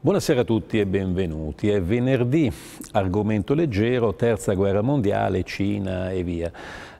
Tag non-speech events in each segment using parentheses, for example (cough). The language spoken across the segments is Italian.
Buonasera a tutti e benvenuti. È venerdì, argomento leggero, terza guerra mondiale, Cina e via.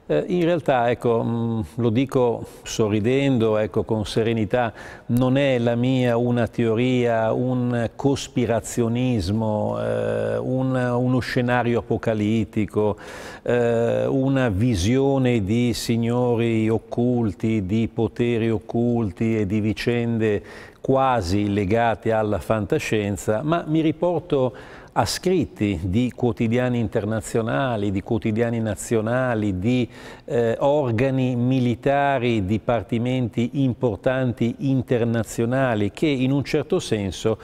Eh, in realtà, ecco, mh, lo dico sorridendo, ecco, con serenità, non è la mia una teoria, un cospirazionismo, eh, un, uno scenario apocalittico, eh, una visione di signori occulti, di poteri occulti e di vicende quasi legate alla fantascienza, ma mi riporto a scritti di quotidiani internazionali, di quotidiani nazionali, di eh, organi militari, dipartimenti importanti internazionali che in un certo senso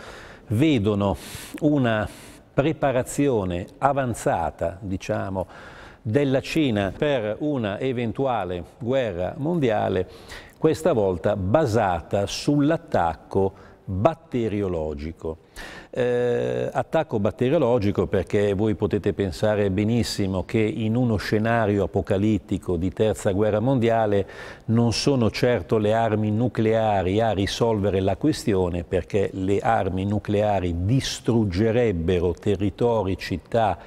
vedono una preparazione avanzata, diciamo, della Cina per una eventuale guerra mondiale questa volta basata sull'attacco batteriologico. Eh, attacco batteriologico perché voi potete pensare benissimo che in uno scenario apocalittico di terza guerra mondiale non sono certo le armi nucleari a risolvere la questione perché le armi nucleari distruggerebbero territori, città,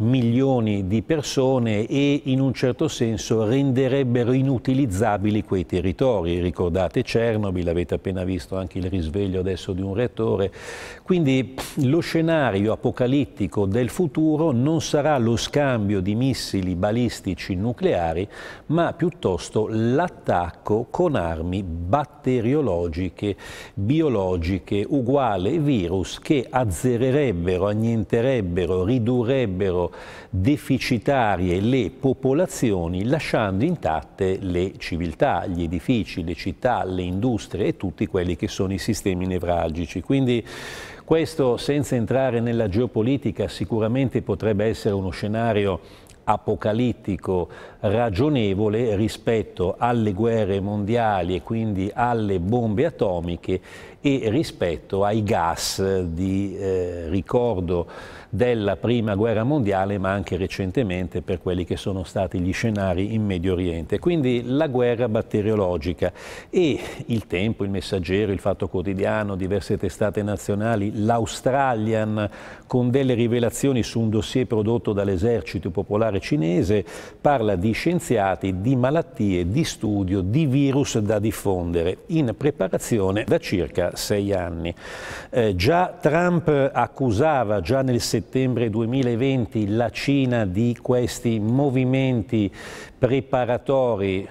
milioni di persone e in un certo senso renderebbero inutilizzabili quei territori. Ricordate Chernobyl, avete appena visto anche il risveglio adesso di un reattore. Quindi lo scenario apocalittico del futuro non sarà lo scambio di missili balistici nucleari, ma piuttosto l'attacco con armi batteriologiche, biologiche, uguale virus che azzererebbero, annienterebbero, ridurrebbero deficitarie le popolazioni lasciando intatte le civiltà, gli edifici, le città, le industrie e tutti quelli che sono i sistemi nevralgici. Quindi questo senza entrare nella geopolitica sicuramente potrebbe essere uno scenario apocalittico ragionevole rispetto alle guerre mondiali e quindi alle bombe atomiche e rispetto ai gas di eh, ricordo della prima guerra mondiale ma anche recentemente per quelli che sono stati gli scenari in Medio Oriente. Quindi la guerra batteriologica e il Tempo, il Messaggero, il Fatto Quotidiano, diverse testate nazionali, l'Australian con delle rivelazioni su un dossier prodotto dall'esercito popolare cinese parla di scienziati, di malattie, di studio, di virus da diffondere in preparazione da circa sei anni. Eh, già Trump accusava già nel settembre 2020 la Cina di questi movimenti preparatori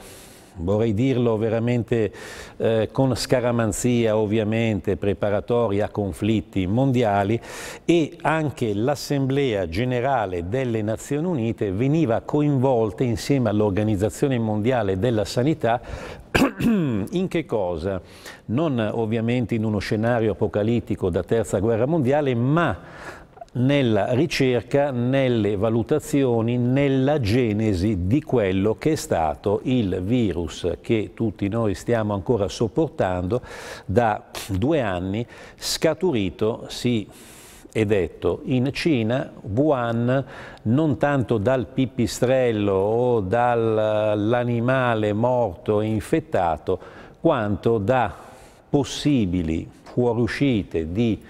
vorrei dirlo veramente eh, con scaramanzia ovviamente, preparatori a conflitti mondiali e anche l'Assemblea Generale delle Nazioni Unite veniva coinvolta insieme all'Organizzazione Mondiale della Sanità (clears throat) in che cosa? Non ovviamente in uno scenario apocalittico da terza guerra mondiale, ma nella ricerca, nelle valutazioni, nella genesi di quello che è stato il virus che tutti noi stiamo ancora sopportando da due anni, scaturito, sì, è detto in Cina, Wuhan, non tanto dal pipistrello o dall'animale morto e infettato, quanto da possibili fuoriuscite di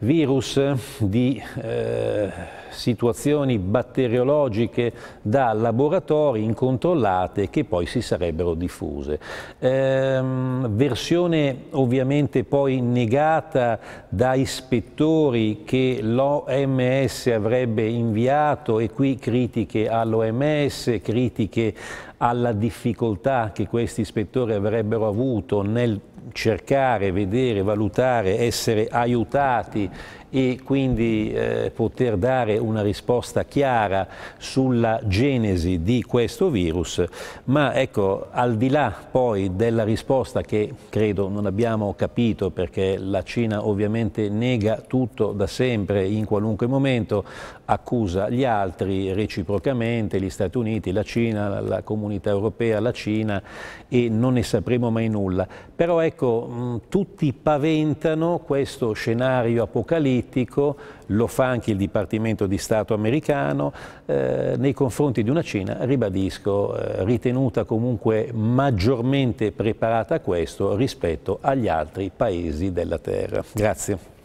virus di eh, situazioni batteriologiche da laboratori incontrollate che poi si sarebbero diffuse. Ehm, versione ovviamente poi negata da ispettori che l'OMS avrebbe inviato e qui critiche all'OMS, critiche alla difficoltà che questi ispettori avrebbero avuto nel cercare, vedere, valutare, essere aiutati e quindi eh, poter dare una risposta chiara sulla genesi di questo virus, ma ecco, al di là poi della risposta che credo non abbiamo capito perché la Cina ovviamente nega tutto da sempre in qualunque momento, accusa gli altri reciprocamente, gli Stati Uniti, la Cina, la comunità europea, la Cina e non ne sapremo mai nulla. Però ecco, mh, tutti paventano questo scenario apocalittico lo fa anche il Dipartimento di Stato americano, eh, nei confronti di una Cina, ribadisco, eh, ritenuta comunque maggiormente preparata a questo rispetto agli altri paesi della Terra. Grazie.